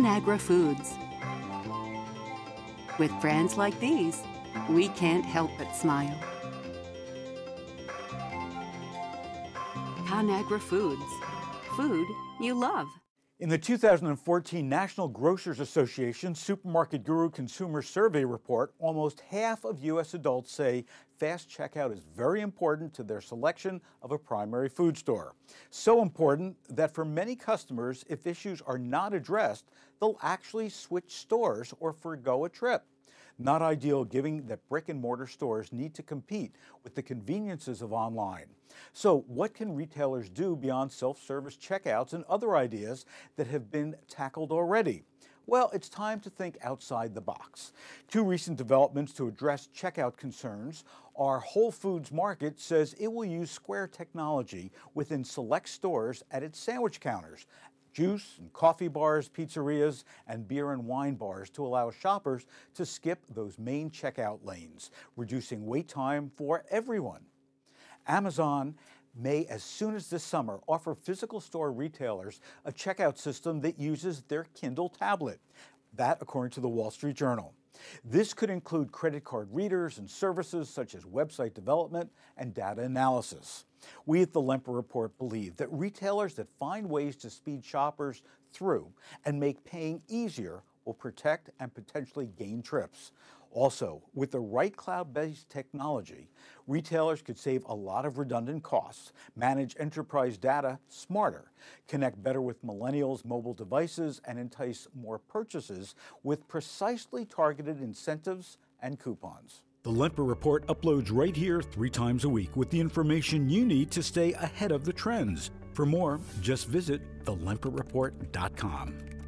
Conagra Foods. With brands like these, we can't help but smile. Conagra Foods. Food you love. In the 2014 National Grocers Association Supermarket Guru Consumer Survey report, almost half of U.S. adults say fast checkout is very important to their selection of a primary food store. So important that for many customers, if issues are not addressed, they'll actually switch stores or forego a trip. Not ideal given that brick and mortar stores need to compete with the conveniences of online. So what can retailers do beyond self-service checkouts and other ideas that have been tackled already? Well, it's time to think outside the box. Two recent developments to address checkout concerns are Whole Foods Market says it will use Square technology within select stores at its sandwich counters juice and coffee bars, pizzerias, and beer and wine bars to allow shoppers to skip those main checkout lanes, reducing wait time for everyone. Amazon may, as soon as this summer, offer physical store retailers a checkout system that uses their Kindle tablet. That, according to the Wall Street Journal. This could include credit card readers and services such as website development and data analysis. We at the Lempert Report believe that retailers that find ways to speed shoppers through and make paying easier will protect and potentially gain trips. Also, with the right cloud-based technology, retailers could save a lot of redundant costs, manage enterprise data smarter, connect better with millennials' mobile devices, and entice more purchases with precisely targeted incentives and coupons. The Lempert Report uploads right here three times a week with the information you need to stay ahead of the trends. For more, just visit thelempertreport.com.